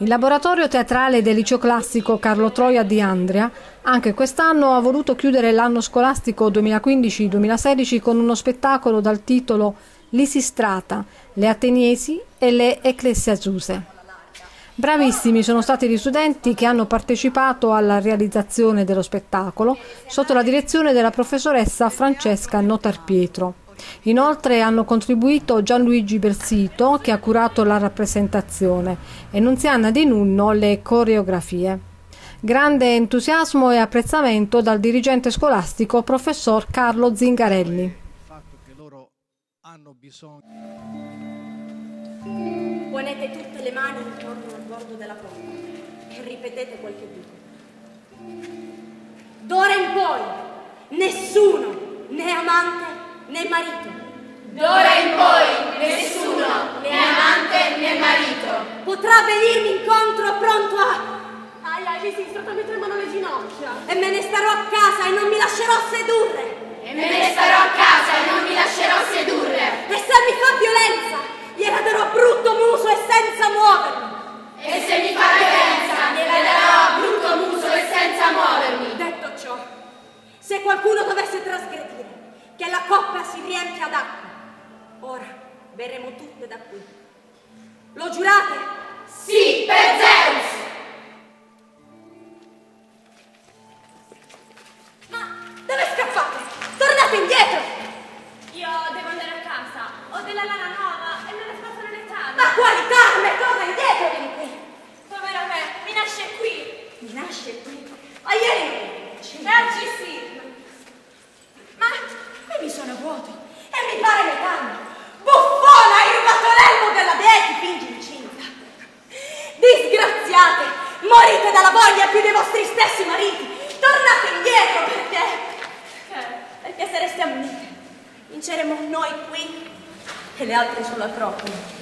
Il laboratorio teatrale del liceo classico Carlo Troia di Andria anche quest'anno ha voluto chiudere l'anno scolastico 2015-2016 con uno spettacolo dal titolo Lisistrata, le Ateniesi e le Ecclesiasuse. Bravissimi sono stati gli studenti che hanno partecipato alla realizzazione dello spettacolo sotto la direzione della professoressa Francesca Notarpietro. Inoltre hanno contribuito Gianluigi Bersito che ha curato la rappresentazione e Nunziana Di Nunno le coreografie. Grande entusiasmo e apprezzamento dal dirigente scolastico professor Carlo Zingarelli. Il fatto che loro hanno bisogno Ponete tutte le mani intorno al bordo della porta e ripetete quel che dico. D'ora in poi nessuno, né amante né marito. D'ora in poi nessuno, né amante né marito, potrà venirmi incontro pronto a... Ai ai, mi si mi tremano le ginocchia. E me ne starò a casa e non mi coppa si riempia d'acqua. Ora berremo tutte da qui. Lo giurate? Sì, per Zeus! Ma dove scappate? Tornate indietro! Io devo andare a casa. Ho della lana nuova e me la spazano le tarme. Ma quali tarme? Torna indietro, vieni qui. Povera me, mi nasce qui. Mi nasce qui? A ieri? E oggi sì. Ma qui mi sono vuoto e mi pare metano. Buffona, hai rubato l'elmo della dea ti fingi incinta. Disgraziate, morite dalla voglia più dei vostri stessi mariti. Tornate indietro perché... Eh, perché sareste ammonite. Vinceremo noi qui e le altre sull'Acropoli.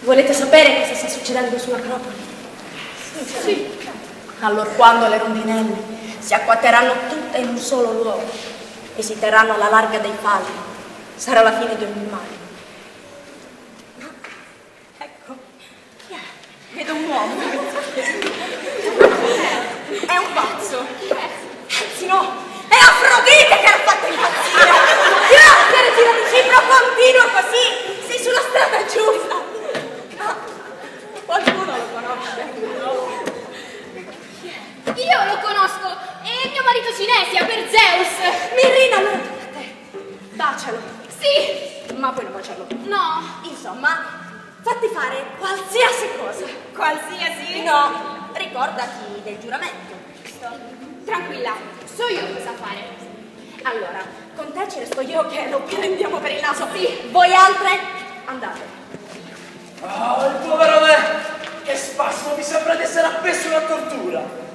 Volete sapere cosa sta succedendo sull'Acropoli? Sì. sì. Allora quando le rondinelle si acquatteranno tutte in un solo luogo e si terranno alla larga dei falli, sarà la fine di ogni male. Ecco, vedo un uomo. È un pazzo. Anzi no, è Afrodite che l'ha fatto impazzire. Grazie, Cipro, continua così. Sei sulla strada giusta. Qualcuno lo conosce. Io lo conosco, è mio marito Cinesia per Zeus. Mirrina, lo te. Bacialo. Sì. Ma puoi non baciarlo? No. Insomma, fatti fare qualsiasi cosa. Qualsiasi? No, ricordati del giuramento. Tranquilla, so io cosa fare. Allora, con te ci resto io che lo prendiamo per il naso. Sì. Voi altre, andate. Oh, il povero me! Che spasmo, mi sembra di essere appeso una tortura.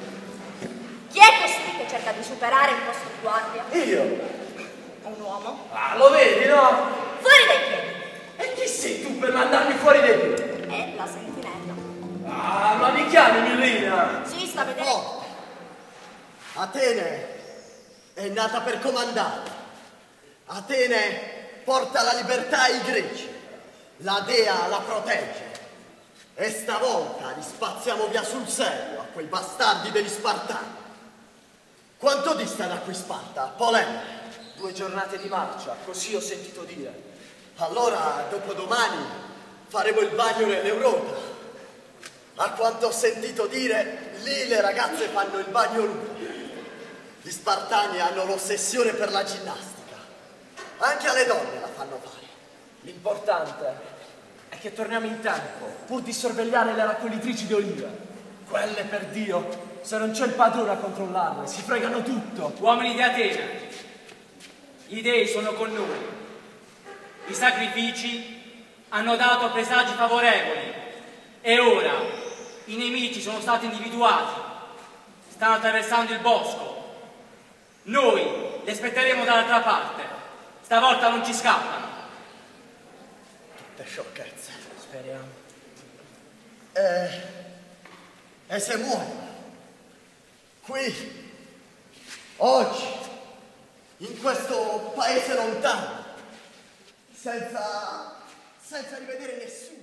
Chi è costui che cerca di superare il vostro guardia? Io. Un uomo? Ah, lo vedi, no? Fuori dai piedi. E chi sei tu per mandarmi fuori dai piedi? È la sentinella. Ah, ma mi chiami Mirina? Sì, sta vedendo. Oh. Atene è nata per comandare. Atene porta la libertà ai greci. La dea la protegge. E stavolta li spazziamo via sul serio a quei bastardi degli Spartani. Quanto dista da qui Sparta? Polem? Due giornate di marcia, così ho sentito dire. Allora, dopodomani, faremo il bagno nell'Europa. A quanto ho sentito dire, lì le ragazze fanno il bagno lungo. Gli spartani hanno l'ossessione per la ginnastica. Anche alle donne la fanno fare. L'importante è che torniamo in tempo, pur di sorvegliare le raccoglitrici di oliva. Quelle, per Dio, se non c'è il padrone a controllarle, si fregano tutto. Uomini di Atena, gli dei sono con noi. I sacrifici hanno dato presagi favorevoli e ora i nemici sono stati individuati. Stanno attraversando il bosco. Noi li aspetteremo dall'altra parte. Stavolta non ci scappano. Tutte sciocchezze. Speriamo. Eh, e se muoiono? Qui, oggi, in questo paese lontano, senza, senza rivedere nessuno.